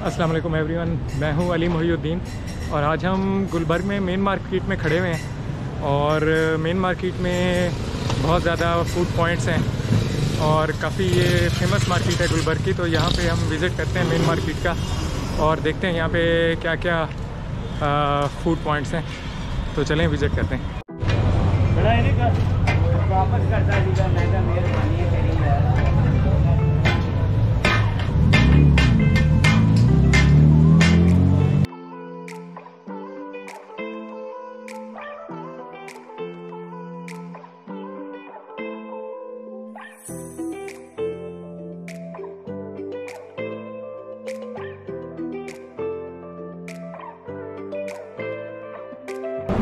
अस्सलाम वालेकुम एवरीवन। मैं हूँ अली मोहिउद्दीन और आज हम गुलबर्ग में मेन मार्केट में खड़े हुए हैं और मेन मार्केट में बहुत ज़्यादा फ़ूड पॉइंट्स हैं और काफ़ी ये फ़ेमस मार्केट है गुलबर्ग की तो यहाँ पे हम विज़िट करते हैं मेन मार्केट का और देखते हैं यहाँ पे क्या क्या फ़ूड पॉइंट्स हैं। तो चलें विज़िट करते हैं।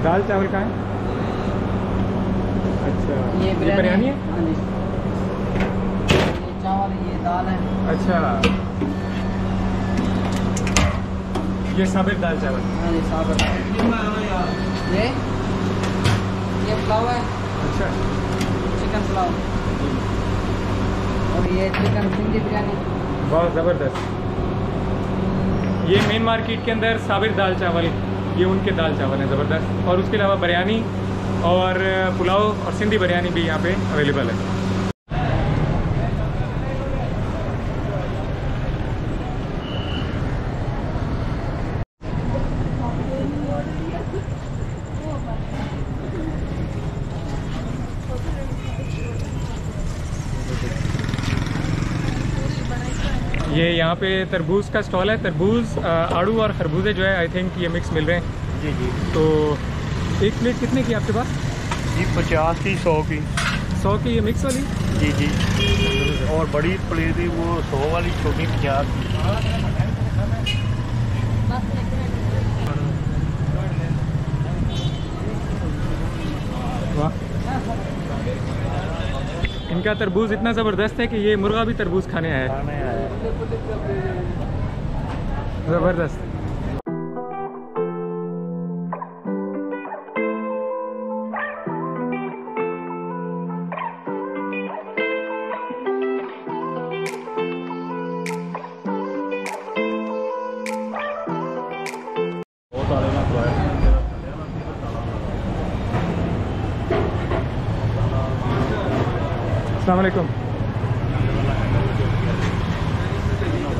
दाल चावल का है? अच्छा। ये बिरयानी है? हाँ? ये चावल ये दाल है। अच्छा। ये साबिर दाल चावल। हाँ जी साबर ये? ये पुलाव है। अच्छा। चिकन पुलाव। और ये चिकन सिंधी बिरयानी। बहुत ज़बरदस्त। ये मेन मार्केट के अंदर साबिर दाल चावल ये उनके दाल चावल हैं ज़बरदस्त। और उसके अलावा बिरयानी और, पुलाव और सिंधी बिरयानी भी यहाँ पे अवेलेबल है ये यहाँ पे तरबूज का स्टॉल है। तरबूज आड़ू और खरबूजे जो है आई थिंक ये मिक्स मिल रहे हैं। जी जी। तो एक प्लेट कितने की आपके पास? जी पचास की सौ की। सौ की ये मिक्स वाली? जी जी। और बड़ी प्लेट है वो सौ वाली छोटी पचास की। वाह। इनका तरबूज इतना ज़बरदस्त है कि ये मुर्गा भी तरबूज खाने आया है। ज़बरदस्त। वालेकुम।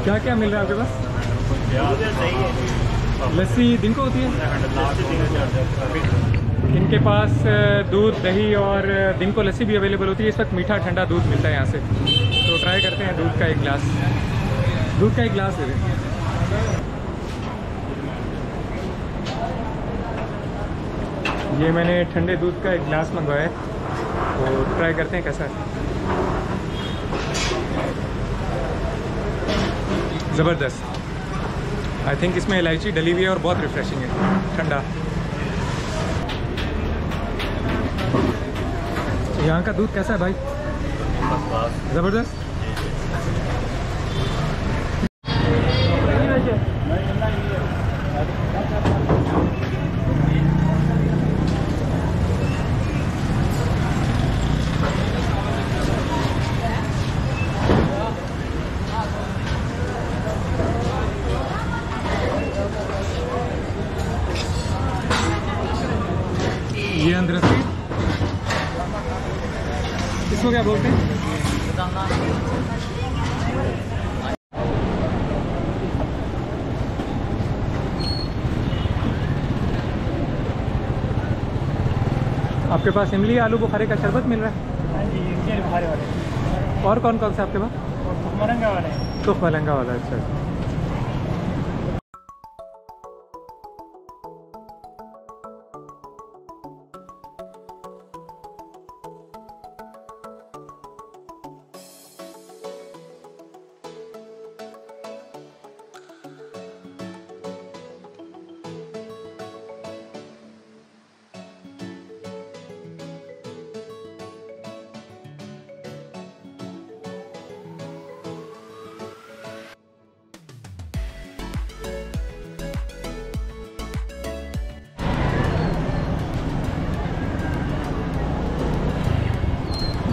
क्या क्या मिल रहा है आपके पास? लस्सी दिन को होती है? इनके पास दूध, दही और दिन को लस्सी भी अवेलेबल होती है। इस वक्त मीठा ठंडा दूध मिलता है यहाँ से। तो ट्राई करते हैं दूध का एक गिलास। दूध का एक गिलास दें। ये मैंने ठंडे दूध का एक गिलास मंगवाया है। तो ट्राई करते हैं कैसा है। ज़बरदस्त। आई थिंक इसमें इलायची डली हुई है और बहुत रिफ्रेशिंग है। ठंडा। यहाँ का दूध कैसा है भाई? ज़बरदस्त ये अंदर से इसको क्या बोलते हैं आपके पास इमली आलू बुखारे का शरबत मिल रहा है? हाँ जी बुखारे वाले। और कौन कौन सा आपके पास? तो मलंगा वाला। है तो मलंगा वाला अच्छा।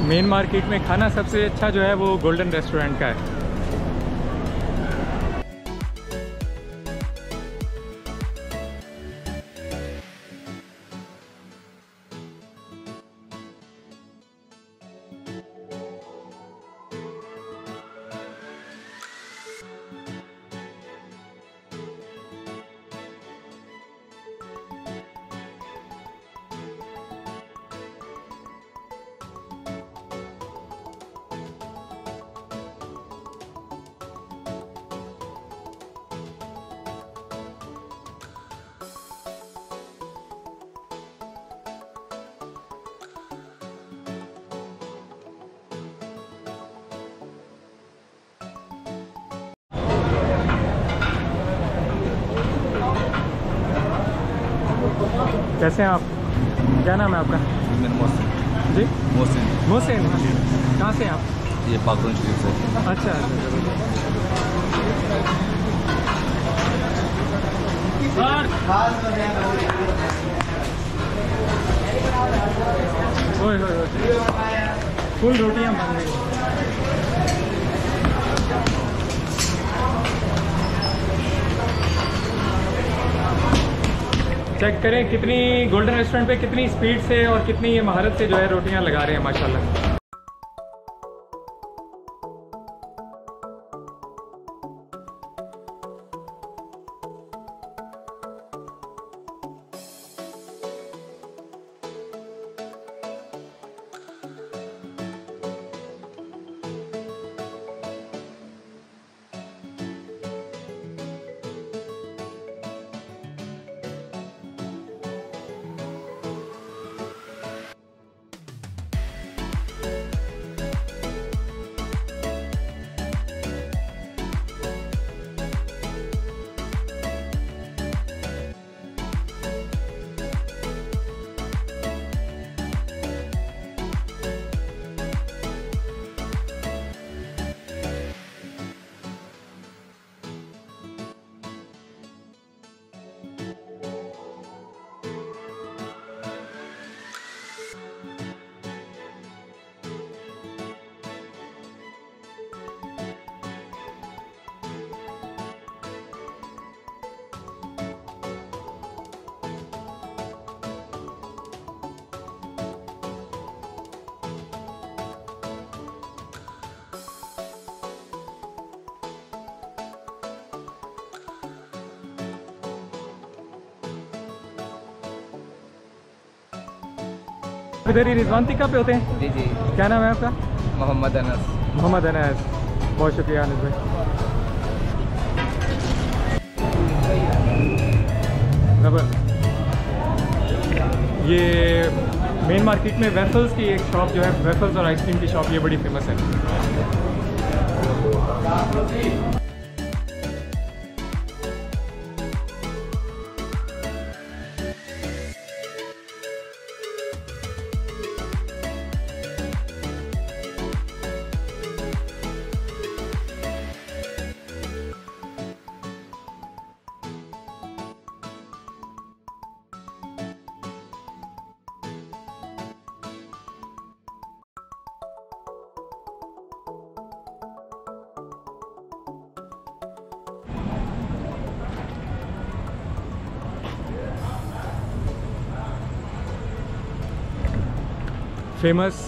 मेन मार्केट में खाना सबसे अच्छा जो है वो गोल्डन रेस्टोरेंट का है। कैसे हैं आप? क्या नाम है आपका? मेरा मोहसिन। जी? मोहसिन। मोहसिन। कहाँ से हैं आप? ये पाकुन शरीफ से। अच्छा अच्छा ओए ओए फुल रोटियाँ बन गई चेक करें कितनी गोल्डन रेस्टोरेंट पे कितनी स्पीड से और कितनी ये महारत से जो है रोटियाँ लगा रहे हैं, माशाल्लाह। इधर ही रिजवानती कहाँ पे होते हैं? जी जी। क्या नाम है आपका? मोहम्मद अनस। मोहम्मद अनस। बहुत शुक्रिया अनस भाई। रबर ये मेन मार्केट में वेफल्स की एक शॉप जो है वेफल्स और आइसक्रीम की शॉप ये बड़ी फ़ेमस है। फ़ेमस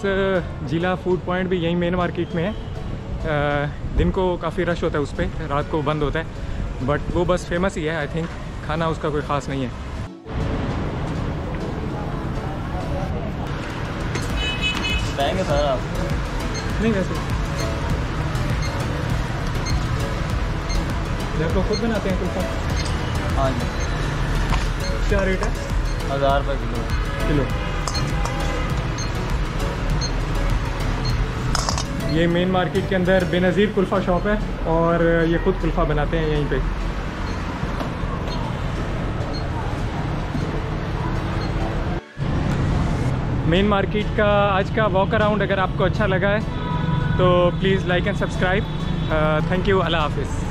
जिला फ़ूड पॉइंट भी यहीं मेन मार्केट में है। दिन को काफ़ी रश होता है उस पर रात को बंद होता है। बट वो बस फ़ेमस ही है आई थिंक खाना उसका कोई ख़ास नहीं है। पाएँगे सर आप? नहीं वैसे। घर को खुद बनाते हैं कुल्फा हाँ जी। क्या रेट है? हज़ार रुपये किलो। किलो। ये मेन मार्केट के अंदर बेनज़ीर कुल्फ़ा शॉप है और ये खुद कुल्फ़ा बनाते हैं यहीं पे। मेन मार्केट का आज का वॉक अराउंड अगर आपको अच्छा लगा है तो please like and subscribe thank you अल्लाह हाफिज़।